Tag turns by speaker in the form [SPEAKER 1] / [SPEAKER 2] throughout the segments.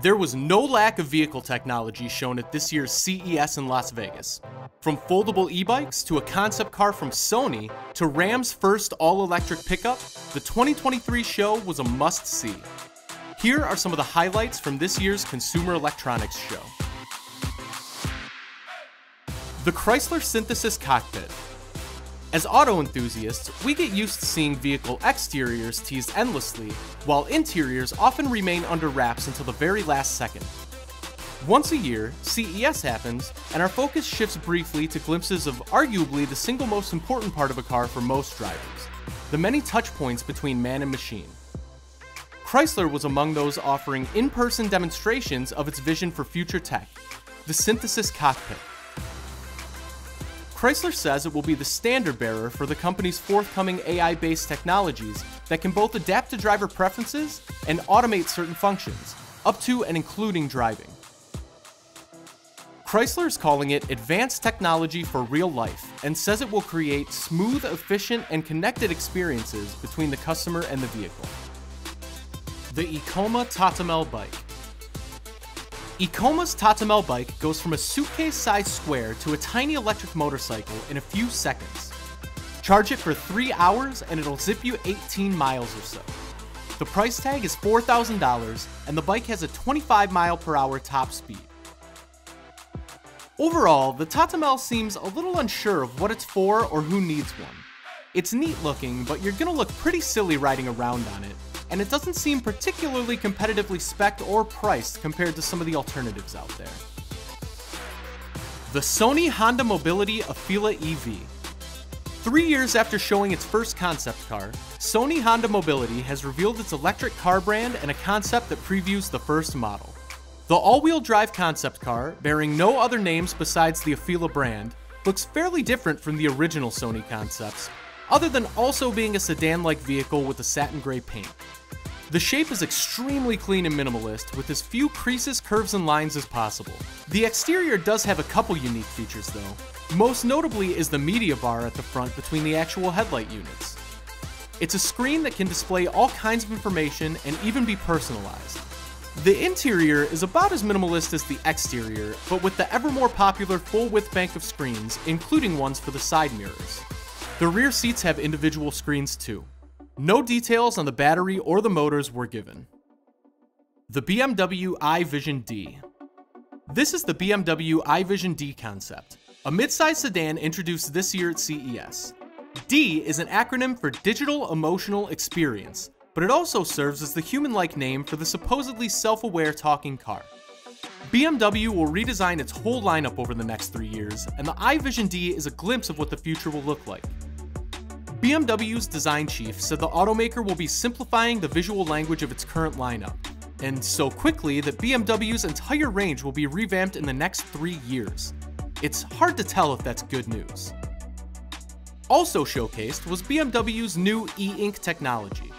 [SPEAKER 1] There was no lack of vehicle technology shown at this year's CES in Las Vegas. From foldable e bikes to a concept car from Sony to Ram's first all electric pickup, the 2023 show was a must see. Here are some of the highlights from this year's Consumer Electronics Show. The Chrysler Synthesis Cockpit, as auto enthusiasts, we get used to seeing vehicle exteriors teased endlessly, while interiors often remain under wraps until the very last second. Once a year, CES happens, and our focus shifts briefly to glimpses of arguably the single most important part of a car for most drivers the many touchpoints between man and machine. Chrysler was among those offering in person demonstrations of its vision for future tech the Synthesis Cockpit. Chrysler says it will be the standard bearer for the company's forthcoming AI based technologies that can both adapt to driver preferences and automate certain functions, up to and including driving. Chrysler is calling it advanced technology for real life and says it will create smooth, efficient, and connected experiences between the customer and the vehicle. The Icoma Tatamal Bike Icoma's Tatamal bike goes from a suitcase-sized square to a tiny electric motorcycle in a few seconds. Charge it for 3 hours and it'll zip you 18 miles or so. The price tag is $4,000 and the bike has a 25 mile per hour top speed. Overall, the Tatamal seems a little unsure of what it's for or who needs one. It's neat looking, but you're gonna look pretty silly riding around on it, and it doesn't seem particularly competitively spec'd or priced compared to some of the alternatives out there. The Sony Honda Mobility Afeela EV. Three years after showing its first concept car, Sony Honda Mobility has revealed its electric car brand and a concept that previews the first model. The all-wheel drive concept car, bearing no other names besides the Afeela brand, looks fairly different from the original Sony concepts, other than also being a sedan-like vehicle with a satin gray paint. The shape is extremely clean and minimalist, with as few creases, curves, and lines as possible. The exterior does have a couple unique features though. Most notably is the media bar at the front between the actual headlight units. It's a screen that can display all kinds of information and even be personalized. The interior is about as minimalist as the exterior, but with the ever more popular full width bank of screens, including ones for the side mirrors. The rear seats have individual screens too. No details on the battery or the motors were given. The BMW iVision D. This is the BMW iVision D concept, a midsize sedan introduced this year at CES. D is an acronym for Digital Emotional Experience, but it also serves as the human-like name for the supposedly self-aware talking car. BMW will redesign its whole lineup over the next three years, and the iVision D is a glimpse of what the future will look like. BMW's design chief said the automaker will be simplifying the visual language of its current lineup, and so quickly that BMW's entire range will be revamped in the next three years. It's hard to tell if that's good news. Also showcased was BMW's new e-ink technology.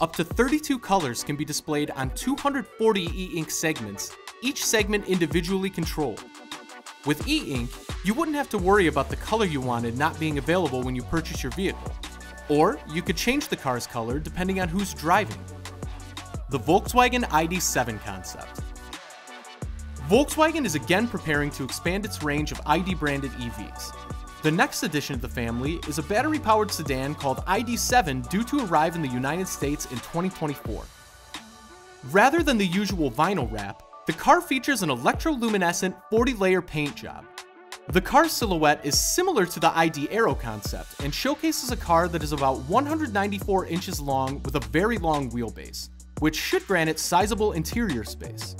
[SPEAKER 1] Up to 32 colors can be displayed on 240 e-ink segments, each segment individually controlled. With e-ink, you wouldn't have to worry about the color you wanted not being available when you purchase your vehicle. Or you could change the car's color depending on who's driving. The Volkswagen ID7 concept. Volkswagen is again preparing to expand its range of ID branded EVs. The next addition to the family is a battery powered sedan called ID7 due to arrive in the United States in 2024. Rather than the usual vinyl wrap, the car features an electroluminescent 40 layer paint job. The car silhouette is similar to the ID Aero concept and showcases a car that is about 194 inches long with a very long wheelbase, which should grant it sizable interior space.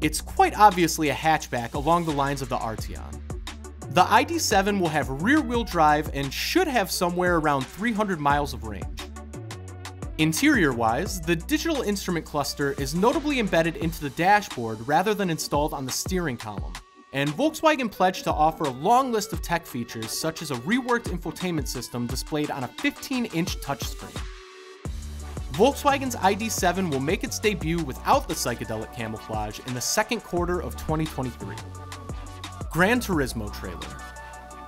[SPEAKER 1] It's quite obviously a hatchback along the lines of the Arteon. The ID7 will have rear-wheel drive and should have somewhere around 300 miles of range. Interior-wise, the digital instrument cluster is notably embedded into the dashboard rather than installed on the steering column, and Volkswagen pledged to offer a long list of tech features such as a reworked infotainment system displayed on a 15-inch touchscreen. Volkswagen's ID7 will make its debut without the psychedelic camouflage in the second quarter of 2023. Gran Turismo trailer.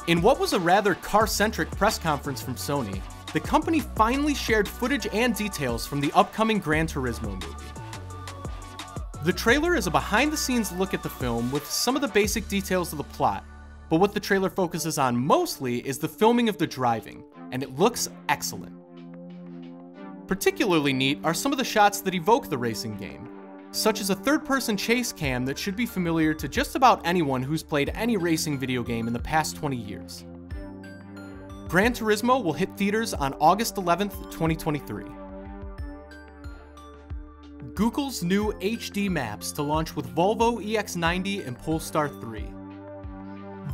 [SPEAKER 1] In what was a rather car-centric press conference from Sony, the company finally shared footage and details from the upcoming Gran Turismo movie. The trailer is a behind the scenes look at the film with some of the basic details of the plot, but what the trailer focuses on mostly is the filming of the driving, and it looks excellent. Particularly neat are some of the shots that evoke the racing game, such as a third person chase cam that should be familiar to just about anyone who's played any racing video game in the past 20 years. Gran Turismo will hit theaters on August 11th, 2023. Google's new HD maps to launch with Volvo EX90 and Polestar 3.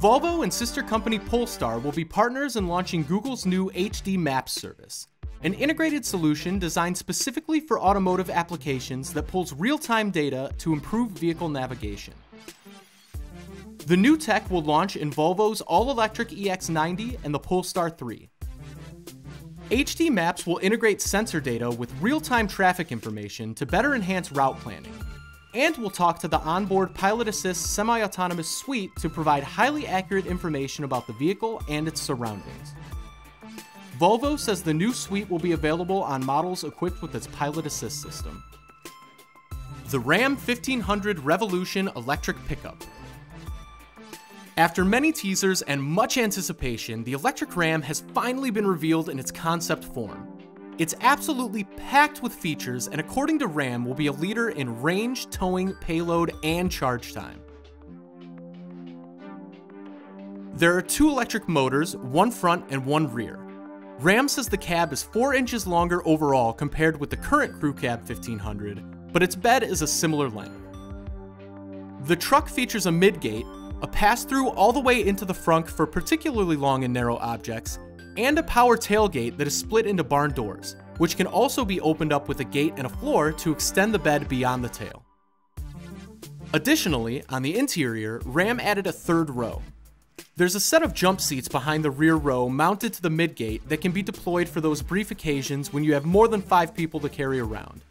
[SPEAKER 1] Volvo and sister company Polestar will be partners in launching Google's new HD Maps service, an integrated solution designed specifically for automotive applications that pulls real-time data to improve vehicle navigation. The new tech will launch in Volvo's all-electric EX90 and the Polestar 3, HD Maps will integrate sensor data with real-time traffic information to better enhance route planning. And will talk to the onboard Pilot Assist semi-autonomous suite to provide highly accurate information about the vehicle and its surroundings. Volvo says the new suite will be available on models equipped with its Pilot Assist system. The Ram 1500 Revolution electric pickup after many teasers and much anticipation, the electric Ram has finally been revealed in its concept form. It's absolutely packed with features, and according to Ram, will be a leader in range, towing, payload, and charge time. There are two electric motors, one front and one rear. Ram says the cab is 4 inches longer overall compared with the current Crew Cab 1500, but its bed is a similar length. The truck features a midgate, a pass-through all the way into the frunk for particularly long and narrow objects, and a power tailgate that is split into barn doors, which can also be opened up with a gate and a floor to extend the bed beyond the tail. Additionally, on the interior, Ram added a third row. There's a set of jump seats behind the rear row mounted to the midgate that can be deployed for those brief occasions when you have more than five people to carry around.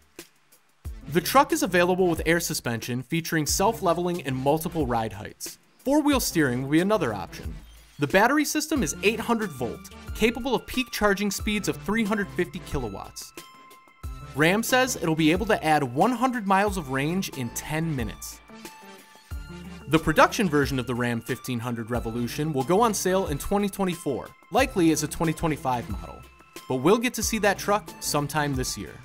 [SPEAKER 1] The truck is available with air suspension featuring self-leveling and multiple ride heights. Four-wheel steering will be another option. The battery system is 800 volt, capable of peak charging speeds of 350 kilowatts. Ram says it'll be able to add 100 miles of range in 10 minutes. The production version of the Ram 1500 Revolution will go on sale in 2024, likely as a 2025 model, but we'll get to see that truck sometime this year.